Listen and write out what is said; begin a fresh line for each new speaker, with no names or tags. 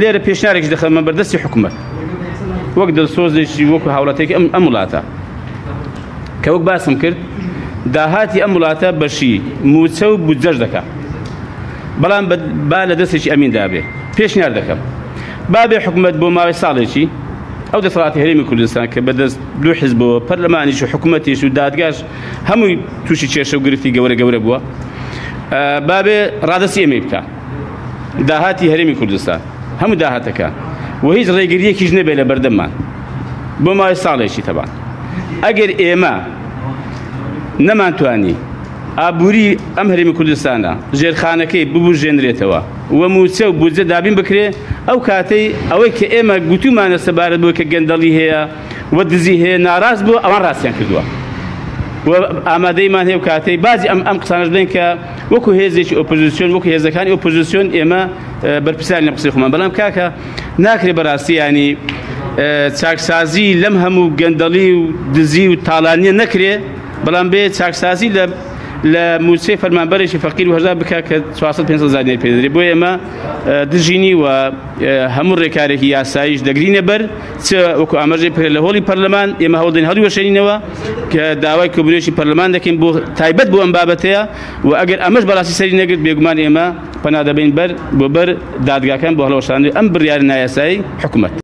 لێرە پێشنارێکش دخل بەردەستی حکوومەت وەک دەسۆزێکی وەکو هاوڵاتێکی ئەم ئەم وڵاتە کە وەک باسم کرد داهاتی ئەم وڵاتە بەشی موچە و بودجەش دەکات بەڵام با لە دەستێکی ئەمیندا بێ پێشنیار دەکەم بابێ حکوومەت بۆ ماوەی ساڵێکی ئەو دەسڵاتی هەرێمی کوردستان کە بەدەست دوو حزبەوە پەرلەمانیش و حکوومەتیش و دادگاش هەمووی تووشی کێشە و گرفتی گەورە گەورە بووە آه، بابێ ڕادەسی ئێمە بکە داهاتی هەموو داهاتەکە و هیچ ڕێگریەکیش نەبێت لە بەردەممان بۆ مای ساڵێکی تەبان ئەگەر ئێمە نەمانتوانی ئابووری ئەم هەرمی کوردستانە ژێرخانەکەی ببژێنرێتەوە وە موچە و بودجە دابین بکرێ ئەو کاتەی ئەوەی کە ئێمە گوتومانە سەبارەت بوو کە گەندەڵی هەیە وە دزی هەیە ناڕاست بوو ئەوان ڕاستیان کردووە ئامادەیمان هێ و کاتەی بازی ئەم ئەم قسانش بڵێن کە وەکو هێزێکی ئۆپۆزیسیۆن وەکو هێزەکانی ئۆپۆزیسیۆن ئێمە بەرپرسیان لە قسی خۆمان بەڵام کاکە ناکرێ بەڕاستی ینی چاکسازی لەم هەموو گەندەڵی و دزی و تاالانیە نەکرێ بەڵام بێ چاکسازی لە لە موسیی فەرمانبەرێکی فەقیر وهدا بک کە 500 زانانی پێدرێ بۆ ئێمە دژینی و هەموو ڕێکارێکی یاساییش دەگرینە بەر وەکو ئامەژی پێ لە هۆڵی پەرلەمان ئێمە هەوڵدن هەڵی وەشێنینەوە کە داوای کبرێکی پەرلەمان دەکەین بۆ تایبەت بۆ ئەم بابەتەیە و ئەگەر ئەمەش بەڕاستی سەری نەگرت بێگومان ئێمە پەنا دەبین بەر بۆ بەر دادگاکەن بۆ هەڵەوەشاندنی ئەم بڕیاری نایاسایی حکوومەت